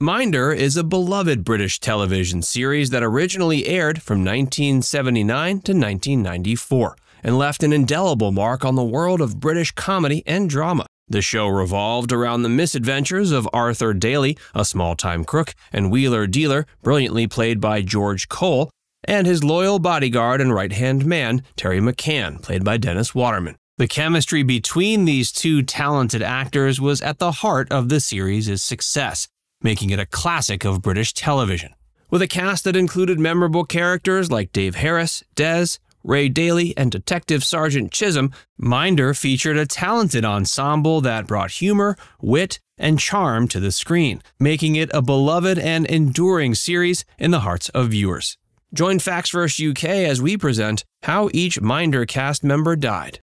Minder is a beloved British television series that originally aired from 1979 to 1994 and left an indelible mark on the world of British comedy and drama. The show revolved around the misadventures of Arthur Daley, a small time crook, and Wheeler Dealer, brilliantly played by George Cole, and his loyal bodyguard and right hand man, Terry McCann, played by Dennis Waterman. The chemistry between these two talented actors was at the heart of the series' success, making it a classic of British television. With a cast that included memorable characters like Dave Harris, Des, Ray Daley, and Detective Sergeant Chisholm, Minder featured a talented ensemble that brought humor, wit, and charm to the screen, making it a beloved and enduring series in the hearts of viewers. Join FactsVerse UK as we present how each Minder cast member died.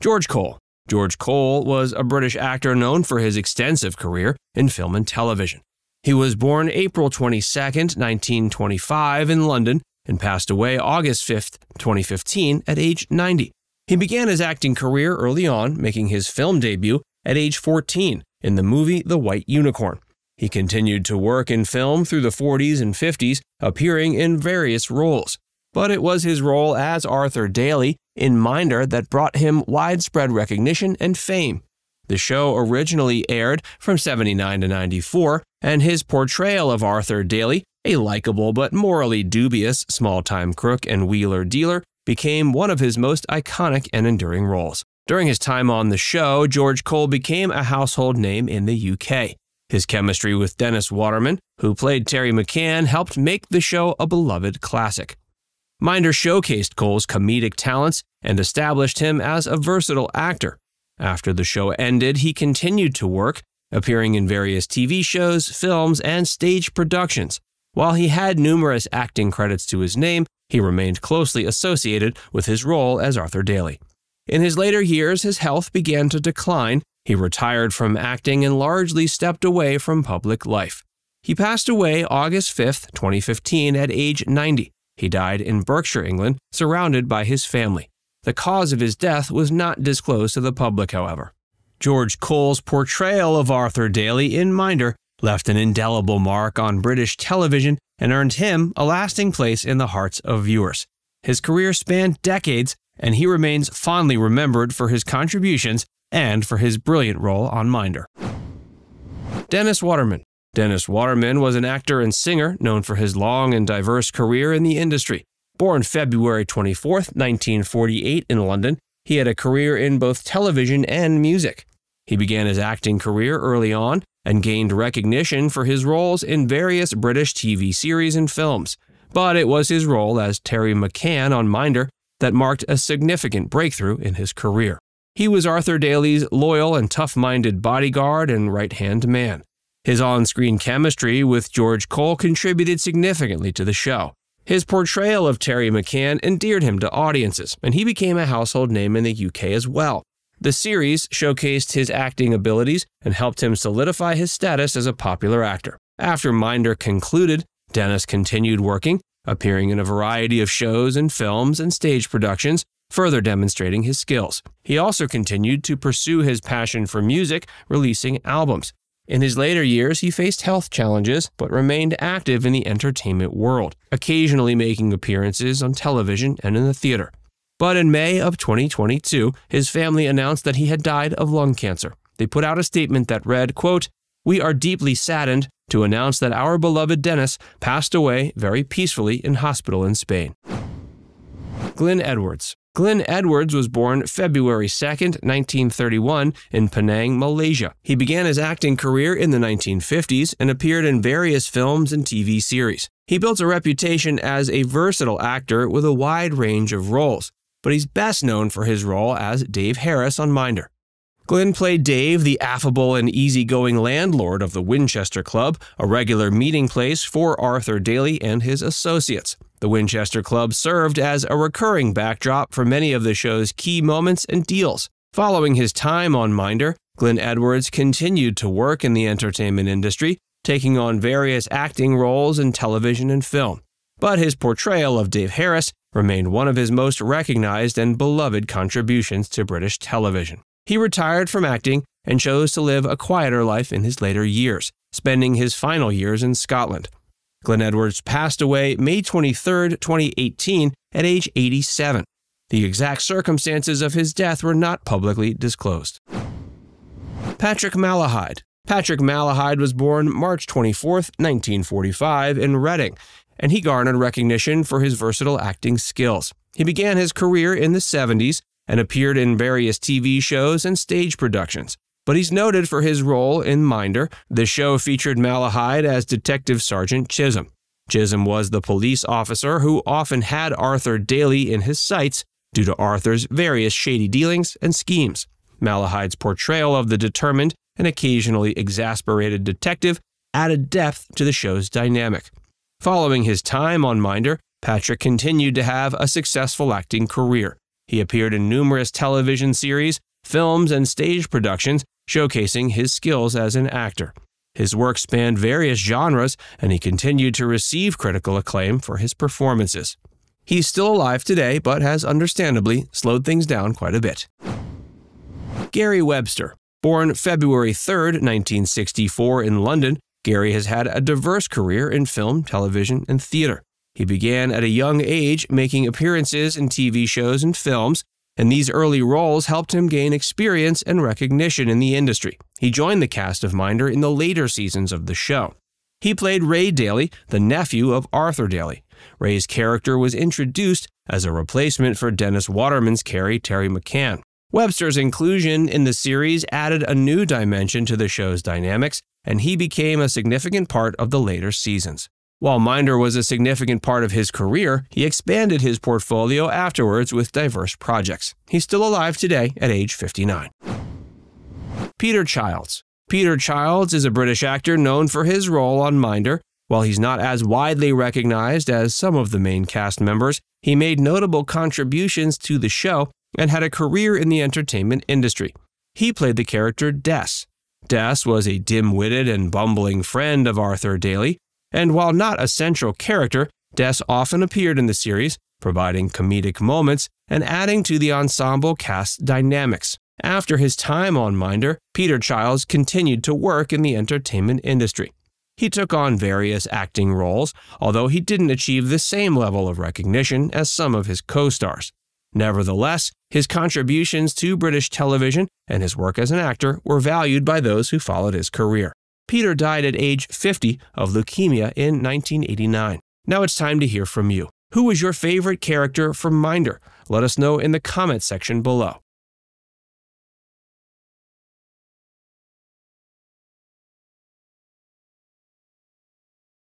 George Cole. George Cole was a British actor known for his extensive career in film and television. He was born April 22, 1925, in London and passed away August 5, 2015, at age 90. He began his acting career early on, making his film debut at age 14 in the movie The White Unicorn. He continued to work in film through the 40s and 50s, appearing in various roles. But it was his role as Arthur Daley in Minder that brought him widespread recognition and fame. The show originally aired from 79 to 94, and his portrayal of Arthur Daley, a likable but morally dubious small time crook and wheeler dealer, became one of his most iconic and enduring roles. During his time on the show, George Cole became a household name in the UK. His chemistry with Dennis Waterman, who played Terry McCann, helped make the show a beloved classic. Minder showcased Cole's comedic talents and established him as a versatile actor. After the show ended, he continued to work, appearing in various TV shows, films, and stage productions. While he had numerous acting credits to his name, he remained closely associated with his role as Arthur Daley. In his later years, his health began to decline. He retired from acting and largely stepped away from public life. He passed away August 5, 2015, at age 90. He died in Berkshire, England, surrounded by his family. The cause of his death was not disclosed to the public, however. George Cole's portrayal of Arthur Daley in Minder left an indelible mark on British television and earned him a lasting place in the hearts of viewers. His career spanned decades, and he remains fondly remembered for his contributions and for his brilliant role on Minder. Dennis Waterman Dennis Waterman was an actor and singer known for his long and diverse career in the industry. Born February 24, 1948, in London, he had a career in both television and music. He began his acting career early on and gained recognition for his roles in various British TV series and films. But it was his role as Terry McCann on Minder that marked a significant breakthrough in his career. He was Arthur Daley's loyal and tough minded bodyguard and right hand man. His on screen chemistry with George Cole contributed significantly to the show. His portrayal of Terry McCann endeared him to audiences, and he became a household name in the UK as well. The series showcased his acting abilities and helped him solidify his status as a popular actor. After Minder concluded, Dennis continued working, appearing in a variety of shows and films and stage productions, further demonstrating his skills. He also continued to pursue his passion for music, releasing albums. In his later years, he faced health challenges, but remained active in the entertainment world, occasionally making appearances on television and in the theater. But in May of 2022, his family announced that he had died of lung cancer. They put out a statement that read, quote, We are deeply saddened to announce that our beloved Dennis passed away very peacefully in hospital in Spain. Glynn Edwards Glynn Edwards was born February 2, 1931, in Penang, Malaysia. He began his acting career in the 1950s and appeared in various films and TV series. He built a reputation as a versatile actor with a wide range of roles, but he's best known for his role as Dave Harris on Minder. Glynn played Dave, the affable and easygoing landlord of the Winchester Club, a regular meeting place for Arthur Daley and his associates. The Winchester Club served as a recurring backdrop for many of the show's key moments and deals. Following his time on Minder, Glynn Edwards continued to work in the entertainment industry, taking on various acting roles in television and film. But his portrayal of Dave Harris remained one of his most recognized and beloved contributions to British television. He retired from acting and chose to live a quieter life in his later years, spending his final years in Scotland. Glynn Edwards passed away May 23, 2018, at age 87. The exact circumstances of his death were not publicly disclosed. Patrick Malahide. Patrick Malahide was born March 24, 1945, in Reading, and he garnered recognition for his versatile acting skills. He began his career in the 70s and appeared in various TV shows and stage productions. But he's noted for his role in Minder. The show featured Malahide as Detective Sergeant Chisholm. Chisholm was the police officer who often had Arthur Daley in his sights due to Arthur's various shady dealings and schemes. Malahide's portrayal of the determined and occasionally exasperated detective added depth to the show's dynamic. Following his time on Minder, Patrick continued to have a successful acting career. He appeared in numerous television series, films, and stage productions, showcasing his skills as an actor. His work spanned various genres, and he continued to receive critical acclaim for his performances. He's still alive today, but has understandably slowed things down quite a bit. Gary Webster. Born February 3, 1964, in London, Gary has had a diverse career in film, television, and theater. He began at a young age making appearances in TV shows and films, and these early roles helped him gain experience and recognition in the industry. He joined the cast of Minder in the later seasons of the show. He played Ray Daley, the nephew of Arthur Daley. Ray's character was introduced as a replacement for Dennis Waterman's Carrie Terry McCann. Webster's inclusion in the series added a new dimension to the show's dynamics, and he became a significant part of the later seasons. While Minder was a significant part of his career, he expanded his portfolio afterwards with diverse projects. He's still alive today at age 59. Peter Childs. Peter Childs is a British actor known for his role on Minder. While he's not as widely recognized as some of the main cast members, he made notable contributions to the show and had a career in the entertainment industry. He played the character Des. Des was a dim witted and bumbling friend of Arthur Daley and while not a central character, Des often appeared in the series, providing comedic moments and adding to the ensemble cast dynamics. After his time on Minder, Peter Childs continued to work in the entertainment industry. He took on various acting roles, although he didn't achieve the same level of recognition as some of his co stars. Nevertheless, his contributions to British television and his work as an actor were valued by those who followed his career. Peter died at age 50 of leukemia in 1989. Now it's time to hear from you. Who was your favorite character from Minder? Let us know in the comment section below.